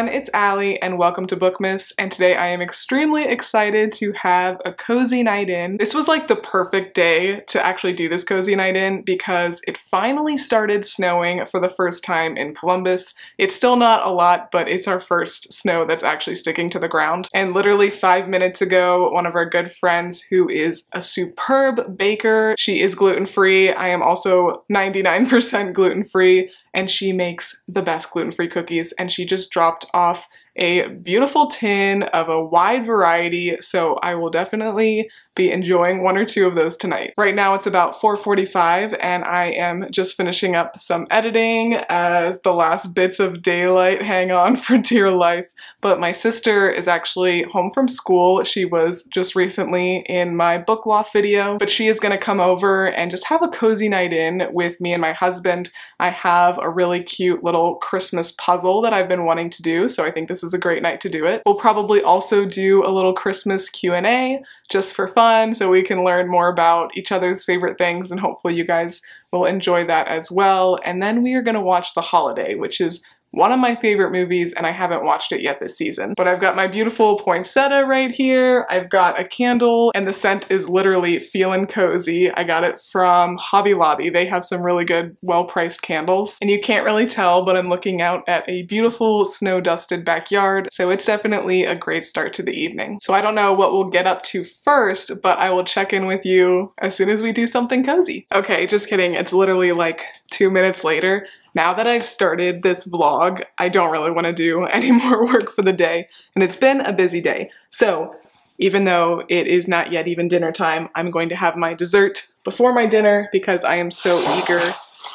Everyone, it's Allie and welcome to Bookmas and today I am extremely excited to have a cozy night in. This was like the perfect day to actually do this cozy night in because it finally started snowing for the first time in Columbus. It's still not a lot, but it's our first snow that's actually sticking to the ground. And literally five minutes ago, one of our good friends who is a superb baker, she is gluten-free. I am also 99% gluten-free and she makes the best gluten-free cookies and she just dropped off a beautiful tin of a wide variety, so I will definitely be enjoying one or two of those tonight. Right now it's about 4.45 and I am just finishing up some editing as the last bits of daylight hang on for dear life, but my sister is actually home from school. She was just recently in my book loft video, but she is gonna come over and just have a cozy night in with me and my husband. I have a really cute little Christmas puzzle that I've been wanting to do, so I think this is a great night to do it. We'll probably also do a little Christmas Q&A just for fun so we can learn more about each other's favorite things and hopefully you guys will enjoy that as well. And then we are going to watch The Holiday, which is one of my favorite movies and I haven't watched it yet this season. But I've got my beautiful poinsettia right here. I've got a candle and the scent is literally feeling cozy. I got it from Hobby Lobby. They have some really good well-priced candles and you can't really tell but I'm looking out at a beautiful snow-dusted backyard so it's definitely a great start to the evening. So I don't know what we'll get up to first but I will check in with you as soon as we do something cozy. Okay, just kidding. It's literally like two minutes later now that I've started this vlog, I don't really want to do any more work for the day, and it's been a busy day. So even though it is not yet even dinner time, I'm going to have my dessert before my dinner because I am so eager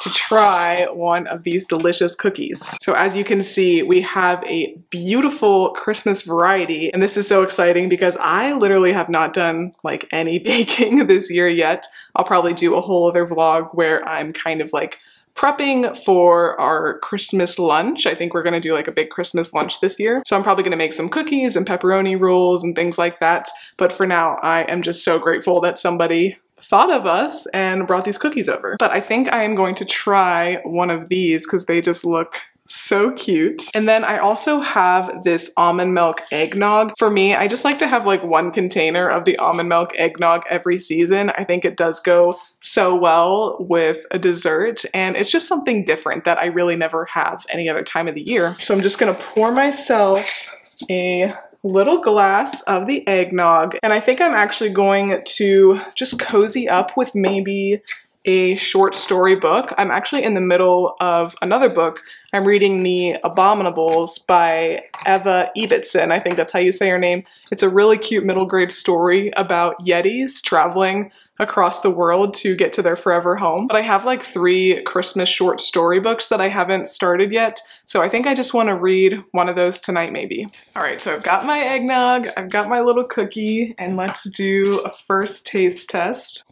to try one of these delicious cookies. So as you can see, we have a beautiful Christmas variety, and this is so exciting because I literally have not done like any baking this year yet. I'll probably do a whole other vlog where I'm kind of like prepping for our Christmas lunch. I think we're gonna do like a big Christmas lunch this year. So I'm probably gonna make some cookies and pepperoni rolls and things like that. But for now, I am just so grateful that somebody thought of us and brought these cookies over. But I think I am going to try one of these because they just look so cute. And then I also have this almond milk eggnog. For me, I just like to have like one container of the almond milk eggnog every season. I think it does go so well with a dessert and it's just something different that I really never have any other time of the year. So I'm just gonna pour myself a little glass of the eggnog and I think I'm actually going to just cozy up with maybe a short story book. I'm actually in the middle of another book. I'm reading The Abominables by Eva Ibbotson. I think that's how you say her name. It's a really cute middle grade story about Yetis traveling across the world to get to their forever home. But I have like three Christmas short story books that I haven't started yet, so I think I just want to read one of those tonight maybe. All right, so I've got my eggnog, I've got my little cookie, and let's do a first taste test.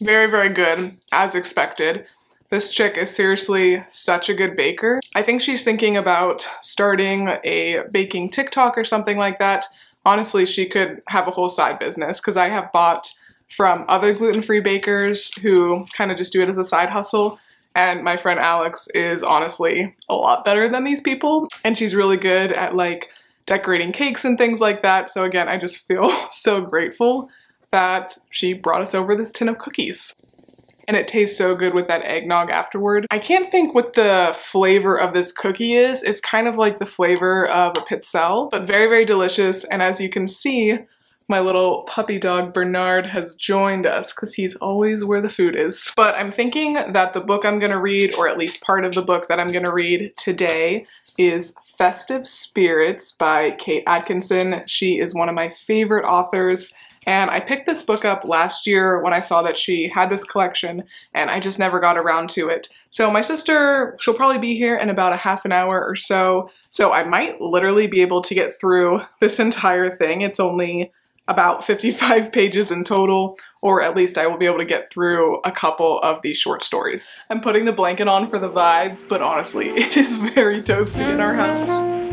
Very, very good, as expected. This chick is seriously such a good baker. I think she's thinking about starting a baking TikTok or something like that. Honestly, she could have a whole side business because I have bought from other gluten-free bakers who kind of just do it as a side hustle. And my friend Alex is honestly a lot better than these people. And she's really good at like decorating cakes and things like that. So again, I just feel so grateful that she brought us over this tin of cookies. And it tastes so good with that eggnog afterward. I can't think what the flavor of this cookie is. It's kind of like the flavor of a pizzelle, but very, very delicious. And as you can see, my little puppy dog Bernard has joined us because he's always where the food is. But I'm thinking that the book I'm gonna read, or at least part of the book that I'm gonna read today, is Festive Spirits by Kate Atkinson. She is one of my favorite authors. And I picked this book up last year when I saw that she had this collection and I just never got around to it. So my sister, she'll probably be here in about a half an hour or so. So I might literally be able to get through this entire thing. It's only about 55 pages in total, or at least I will be able to get through a couple of these short stories. I'm putting the blanket on for the vibes, but honestly, it is very toasty in our house.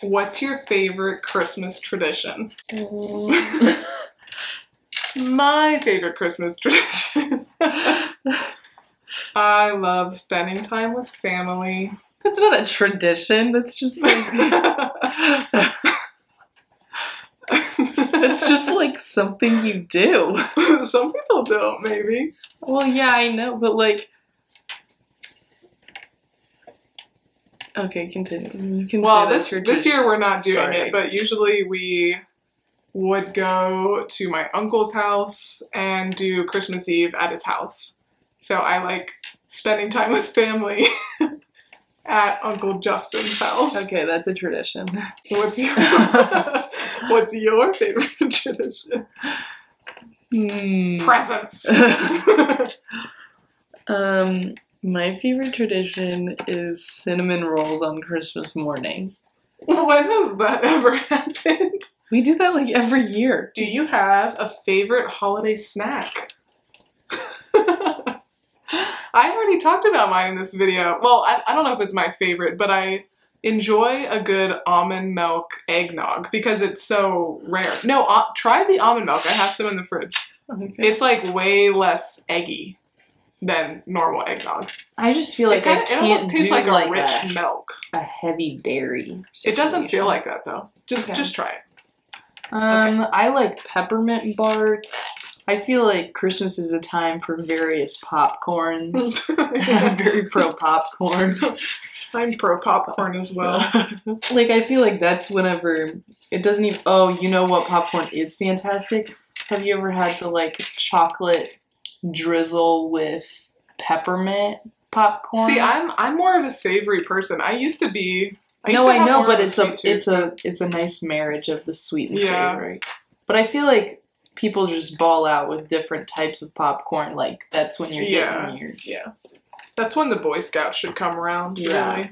What's your favorite Christmas tradition? Mm. My favorite Christmas tradition. I love spending time with family. That's not a tradition. That's just like it's just like something you do. Some people don't, maybe. Well, yeah, I know, but like Okay, continue. You can Well, this this year we're not doing Sorry. it, but usually we would go to my uncle's house and do Christmas Eve at his house. So I like spending time with family at Uncle Justin's house. Okay, that's a tradition. What's your What's your favorite tradition? Hmm. Presents. Um, my favorite tradition is cinnamon rolls on Christmas morning. when has that ever happened? We do that like every year. Do you have a favorite holiday snack? I already talked about mine in this video. Well, I, I don't know if it's my favorite, but I enjoy a good almond milk eggnog because it's so rare. No, uh, try the almond milk. I have some in the fridge. Okay. It's like way less eggy than normal eggnog. I just feel like it, kinda, I can't almost tastes like like, a rich a, milk. a heavy dairy. It doesn't feel like that though. Just Okay. just try it. Um, I like peppermint bark. I feel like Christmas is a time for various popcorns. I'm very pro popcorn. I'm pro popcorn as well. like I feel like that's whenever it doesn't even. Oh, you know what popcorn is fantastic? Have you ever had the like chocolate drizzle with peppermint popcorn? See, I'm I'm more of a savory person. I used to be. I no, I know, but it's a tooth, it's a it's a nice marriage of the sweet and Yeah. savory. But I feel like people just ball out with different types of popcorn. Like that's when you're Yeah. getting your Yeah, that's when the Boy Scouts should come around. Yeah. Really,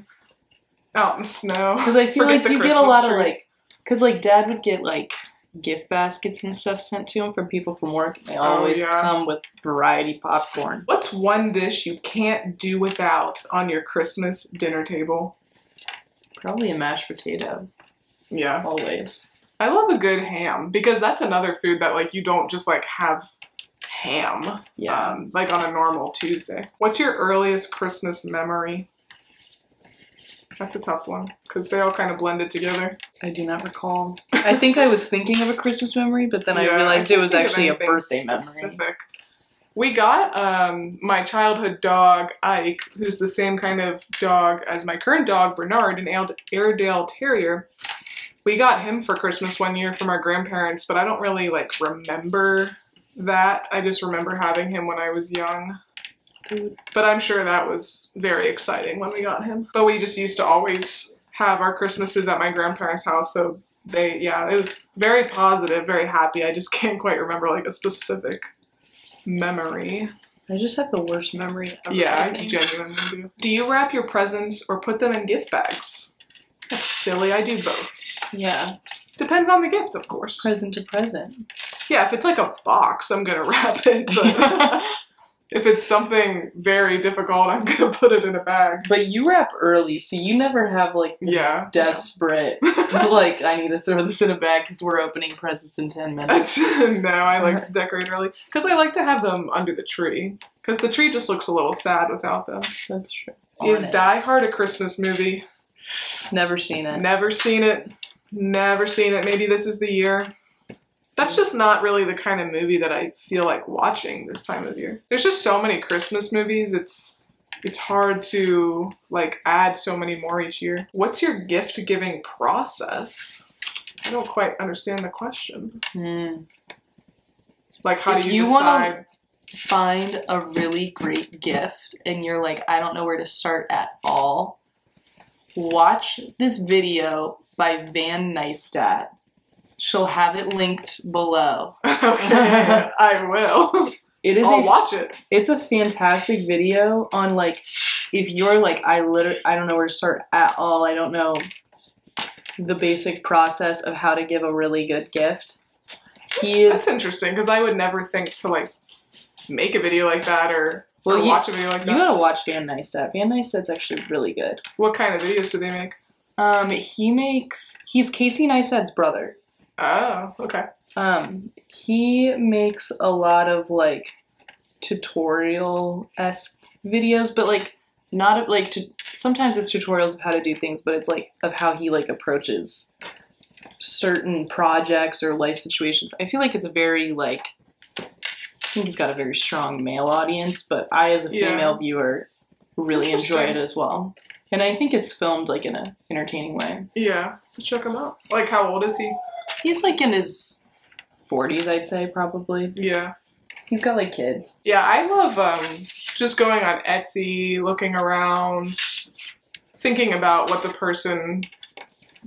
out in the snow. because I feel Forget like you get a Christmas lot of like because like dad would get like gift baskets and stuff sent to him from people from work. They Oh, always yeah. come with variety popcorn. What's one dish you can't do without on your Christmas dinner table? Probably a mashed potato Yeah, always. I love a good ham because that's another food that like you don't just like have ham Yeah. um, like on a normal Tuesday. What's your earliest Christmas memory? That's a tough one because they all kind of blended together. I do not recall. I think I was thinking of a Christmas memory, but then I realized can't it was actually a birthday memory. We got um, my childhood dog Ike, who's the same kind of dog as my current dog Bernard, an Airedale Terrier. We got him for Christmas one year from our grandparents, but I don't really like remember that. I just remember having him when I was young. But I'm sure that was very exciting when we got him. But we just used to always have our Christmases at my grandparents' house, so they yeah, it was very positive, very happy. I just can't quite remember like a specific memory. I just have the worst memory ever. Yeah, I genuinely do. Do you wrap your presents or put them in gift bags? That's silly. I do both. Yeah, Depends on the gift, of course. present to present. Yeah, if it's like a box, I'm gonna wrap it. But if it's something very difficult, I'm gonna put it in a bag. But you wrap early, so you never have like Yeah. desperate like I need to throw this in a bag because we're opening presents in ten minutes. No, I like to decorate early because I like to have them under the tree. Because the tree just looks a little sad without them. That's true. Is it. Die Hard a Christmas movie? Never seen it. Never seen it. Never seen it. Maybe this is the year. That's just not really the kind of movie that I feel like watching this time of year. There's just so many Christmas movies. It's it's hard to like add so many more each year. What's your gift giving process? I don't quite understand the question. Hmm. Like how If do you, you decide? Find a really great gift, and you're like, I don't know where to start at all. Watch this video by Van Neistat. She'll have it linked below. okay, I will. It is I'll a watch it. it's a fantastic video on like if you're like I literally I don't know where to start at all. I don't know the basic process of how to give a really good gift. He That's is interesting because I would never think to like make a video like that or, Well, or you- watch a video like that. you gotta watch Van Neistat. Van Neistat's actually really good. What kind of videos do they make? Um, he makes he's Casey Neistat's brother. Oh, okay. Um, he makes a lot of like tutorial esque videos, but like not like to, sometimes it's tutorials of how to do things, but it's like of how he like approaches certain projects or life situations. I feel like it's a very like I think he's got a very strong male audience, but I as a Yeah. female viewer really enjoy it as well. And I think it's filmed like in a entertaining way. Yeah, to check him out. Like, how old is he? He's like in his 40s, I'd say, probably. Yeah. He's got like kids. Yeah, I love um, just going on Etsy, looking around, thinking about what the person,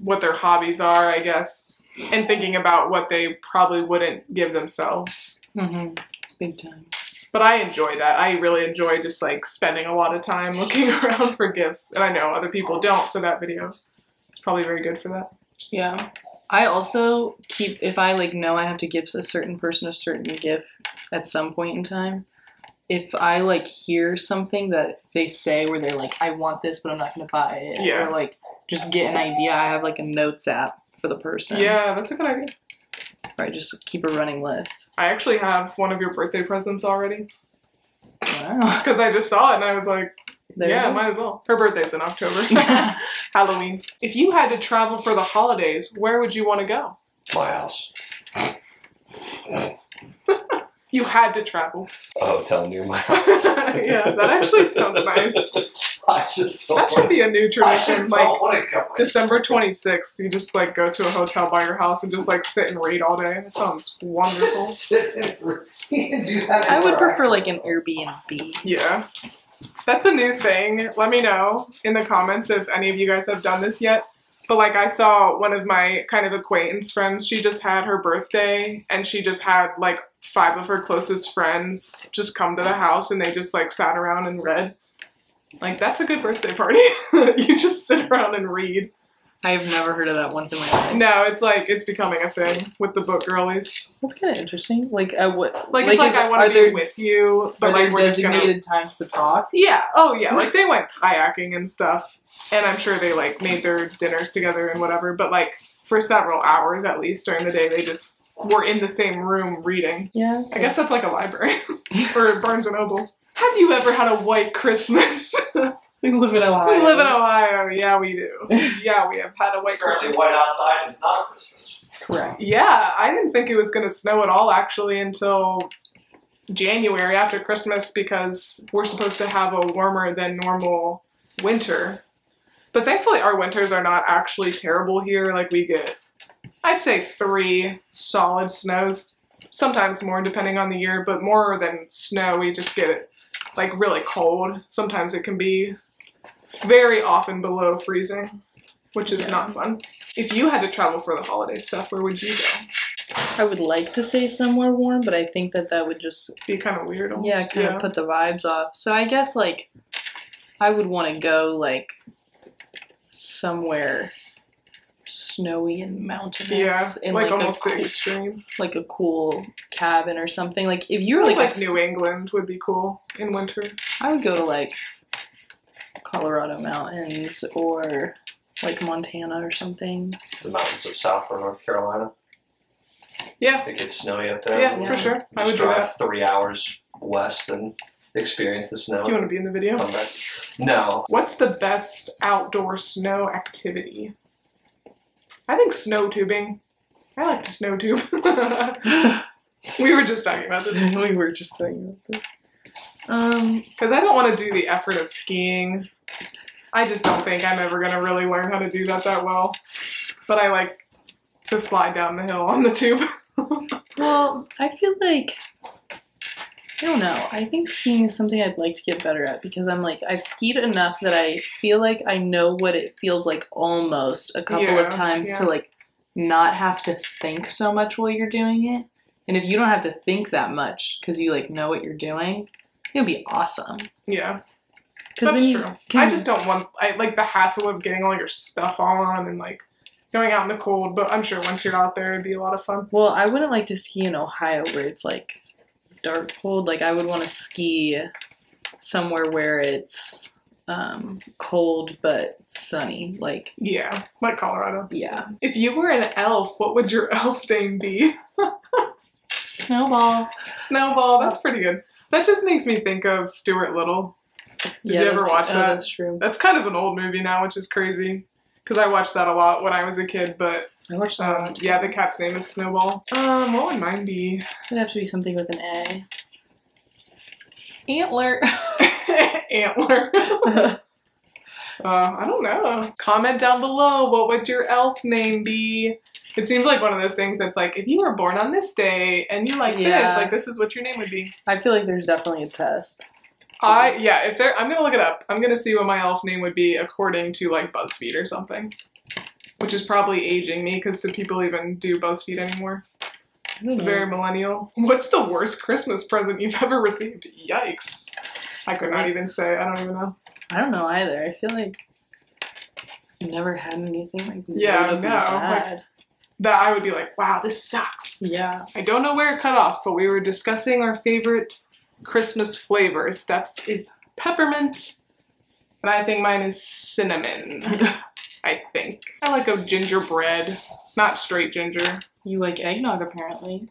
what their hobbies are, I guess, and thinking about what they probably wouldn't give themselves. Mm-hmm. Big time. But I enjoy that. I really enjoy just like spending a lot of time looking around for gifts, and I know other people don't, so that video is probably very good for that. Yeah. I also keep if I like know I have to give a certain person a certain gift at some point in time. If I like hear something that they say where they're like, I want this, but I'm not gonna buy it, Yeah. or like just get an idea, I have like a notes app for the person. Yeah, that's a good idea. Or I just keep a running list. I actually have one of your birthday presents already Wow. because I just saw it and I was like, There yeah, might as well. Her birthday's in October. Halloween. If you had to travel for the holidays, where would you want to go? My house. You had to travel. Oh, a hotel near my house. yeah, that actually sounds nice. I just That should be a new I tradition. just Like don't want to go. December 26th, you just like go to a hotel by your house and just like sit and read all day. That sounds wonderful. Just sit and read. do that I would prefer like an. Airbnb. Yeah. That's a new thing. Let me know in the comments if any of you guys have done this yet. But like I saw one of my kind of acquaintance friends, she just had her birthday and she just had like five of her closest friends just come to the house and they just like sat around and read. Like that's a good birthday party. you just sit around and read. I've never heard of that once in my life. No, it's like it's becoming a thing with the book girlies. That's kind of interesting. Like, uh, what? Like, it's like is- I want to be there- with you, but like we're just gonna designated times to talk? Yeah. Oh, yeah. Like they went kayaking and stuff, and I'm sure they like made their dinners together and whatever. But like for several hours at least during the day, they just were in the same room reading. Yeah. I guess that's like a library or Barnes and Noble. Have you ever had a white Christmas? we live in Ohio. we live in Ohio. Yeah, we do. Yeah, we have had a white It's currently Christmas. white outside. It's not a Christmas. Correct. Yeah, I didn't think it was going to snow at all actually until January after Christmas because we're supposed to have a warmer than normal winter. But thankfully, our winters are not actually terrible here. Like, we get, I'd say, three solid snows, sometimes more depending on the year, but more than snow, we just get it like really cold. Sometimes it can be very often below freezing, which is Yeah. not fun. If you had to travel for the holiday stuff, where would you go? I would like to say somewhere warm, but I think that that would just Be kind of weird. Almost. yeah kind of put the vibes off. So I guess like I would want to go like somewhere snowy and mountainous Yeah, in like, like, almost a the extreme. like a cool cabin or something. Like if you were like, like, a New England would be cool in winter. I would go to like Colorado mountains or like Montana or something. The mountains of South or North Carolina. Yeah, It gets snowy up there. yeah, Yeah. for sure. I would do drive that. three hours west and experience the snow. Do you want to be in the video? No. What's the best outdoor snow activity? I think snow tubing. I like to snow tube. we were just talking about this. we were just talking about this. Um, Because I don't want to do the effort of skiing. I just don't think I'm ever going to really learn how to do that that well. But I like to slide down the hill on the tube. well, I feel like I don't know. I think skiing is something I'd like to get better at because I'm like I've skied enough that I feel like I know what it feels like almost a couple Yeah, of times yeah. to like not have to think so much while you're doing it. And if you don't have to think that much because you like know what you're doing, it'll be awesome. yeah, that's true. can, I just don't want I like the hassle of getting all your stuff on and like going out in the cold. But I'm sure once you're out there, it'd be a lot of fun. Well, I wouldn't like to ski in Ohio where it's like dark cold. Like I would want to ski somewhere where it's um, cold but sunny. Like, Yeah, like Colorado. yeah. If you were an elf, what would your elf name be? Snowball. Snowball, that's pretty good. That just makes me think of Stuart Little. Did you ever watch oh, that? That's true. That's kind of an old movie now, which is crazy. Because I watched that a lot when I was a kid, but I watched that. um, yeah, the cat's name is Snowball. Um, what would mine be? It'd have to be something with an A. Antler. Antler. Uh, I don't know. Comment down below what would your elf name be? It seems like one of those things that's like if you were born on this day and you like this, like this is what your name would be. I feel like there's definitely a test. I yeah, if there I'm gonna look it up. I'm gonna see what my elf name would be according to like BuzzFeed or something. Which is probably aging me because do people even do BuzzFeed anymore? It's very millennial. What's the worst Christmas present you've ever received? Yikes. I could not even say. I don't even know. I don't know either. I feel like I've never had anything like Yeah, no, like- That I would be like, wow, this sucks. yeah. I don't know where it cut off, but we were discussing our favorite Christmas flavors. Steph's is peppermint, and I think mine is cinnamon. I think. I like a gingerbread, not straight ginger. You like eggnog apparently.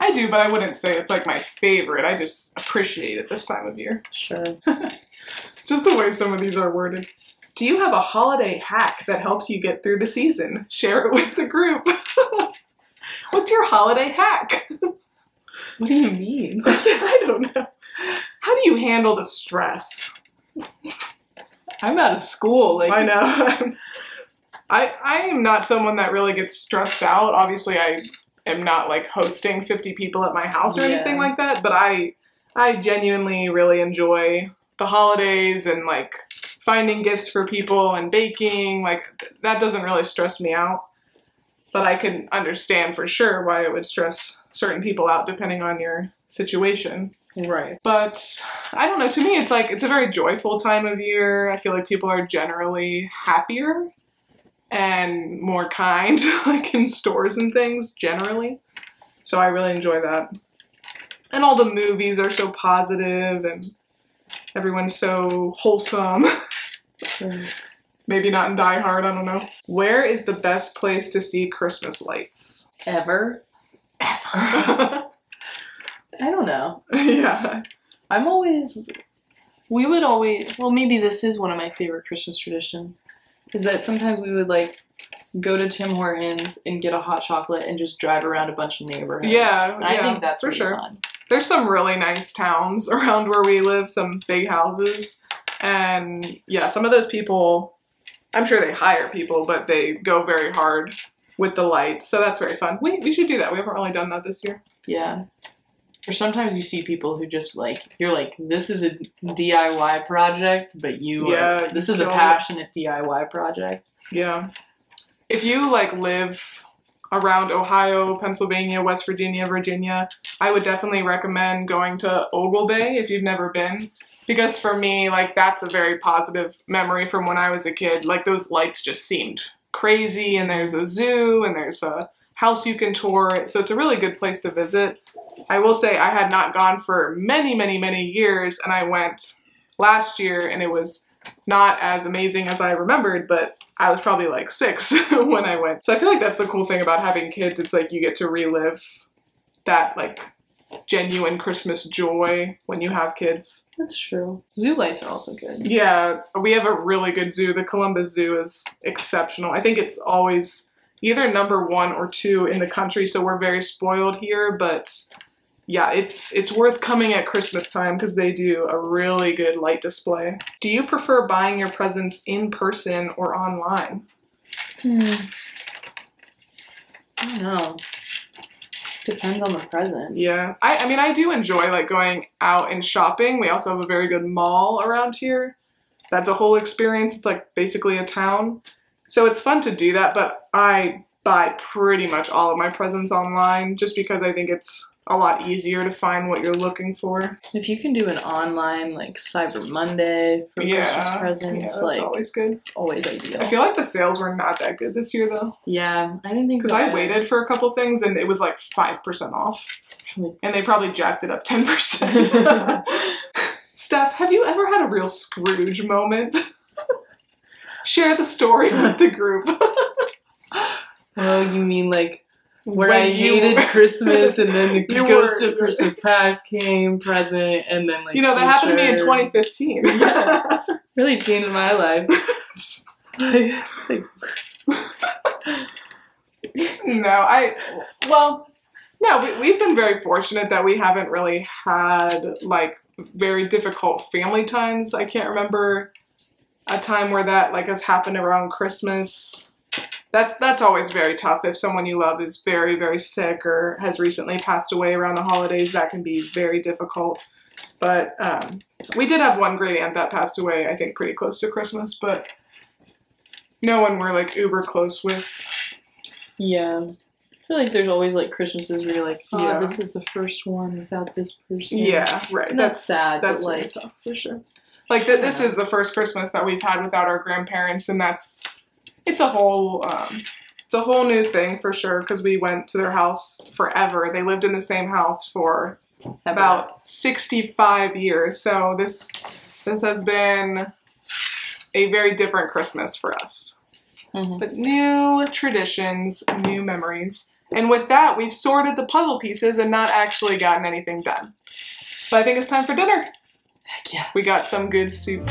I do, but I wouldn't say it's like my favorite. I just appreciate it this time of year. Sure. Just the way some of these are worded. Do you have a holiday hack that helps you get through the season? Share it with the group. What's your holiday hack? What do you mean? I don't know. How do you handle the stress? I'm out of school. Like I know. I I am not someone that really gets stressed out. Obviously, I am not like hosting 50 people at my house or Yeah. anything like that, but I I genuinely really enjoy the holidays and like finding gifts for people and baking. Like that doesn't really stress me out. But I can understand for sure why it would stress certain people out depending on your situation. Right. But I don't know. To me, it's like it's a very joyful time of year. I feel like people are generally happier and more kind, like in stores and things generally. So I really enjoy that. And all the movies are so positive and everyone's so wholesome. Maybe not in Die Hard, I don't know. Where is the best place to see Christmas lights? Ever? Ever. I don't know. yeah. I'm always. We would always. Well, maybe this is one of my favorite Christmas traditions. Is that sometimes we would like go to Tim Hortons and get a hot chocolate and just drive around a bunch of neighborhoods. Yeah, And I yeah, think that's for really sure. fun. there's some really nice towns around where we live, some big houses. And yeah, some of those people, I'm sure they hire people, but they go very hard with the lights. So that's very fun. We, we should do that. We haven't really done that this year. Yeah. Or sometimes you see people who just like you're like this is a DIY project, but you Yeah, are, this is a passionate DIY project. Yeah. If you like live around Ohio, Pennsylvania, West Virginia, Virginia, I would definitely recommend going to Oglebay if you've never been. Because for me, like that's a very positive memory from when I was a kid. Like those lights just seemed crazy and there's a zoo and there's a house you can tour. So it's a really good place to visit. I will say I had not gone for many, many, many years and I went last year and it was not as amazing as I remembered, but I was probably like six when I went. So I feel like that's the cool thing about having kids. It's like you get to relive that like genuine Christmas joy when you have kids. That's true. Zoo lights are also good. Yeah, we have a really good zoo. The Columbus Zoo is exceptional. I think it's always either number one or two in the country, so we're very spoiled here, but yeah, it's it's worth coming at Christmas time because they do a really good light display. Do you prefer buying your presents in person or online? Hmm. I don't know. Depends on the present. Yeah, I, I mean, I do enjoy like going out and shopping. We also have a very good mall around here. That's a whole experience. It's like basically a town. So it's fun to do that, but I buy pretty much all of my presents online just because I think it's a lot easier to find what you're looking for. If you can do an online like Cyber Monday for yeah, Christmas yeah, presents, that's like always good. always ideal. I feel like the sales were not that good this year though, yeah, I didn't think because so I waited for a couple things and it was like five percent off. And they probably jacked it up 10%. Steph, have you ever had a real Scrooge moment? Share the story with the group. Oh, you mean like where When I hated were- Christmas and then the ghost were- of Christmas past came present and then like you know, that happened to me in 2015. Yeah. Really changed my life. Like, like, no, I, well, no, we, we've been very fortunate that we haven't really had like very difficult family times. I can't remember a time where that like has happened around Christmas. That's that's always very tough if someone you love is very very sick or has recently passed away around the holidays. That can be very difficult. But um, we did have one great aunt that passed away. I think pretty close to Christmas, but no one we're like uber close with. yeah. I feel like there's always like Christmases where you're like, oh, Yeah. this is the first one without this person. Yeah, right. And that's sad, but, That's really like- tough for sure. Like th- this is the first Christmas that we've had without our grandparents, and that's it's a whole um, it's a whole new thing for sure because we went to their house forever. They lived in the same house for about sixty five years, so this this has been a very different Christmas for us. Mhm. But new traditions, new memories. And with that, we've sorted the puzzle pieces and not actually gotten anything done. But I think it's time for dinner. Heck yeah. We got some good soup.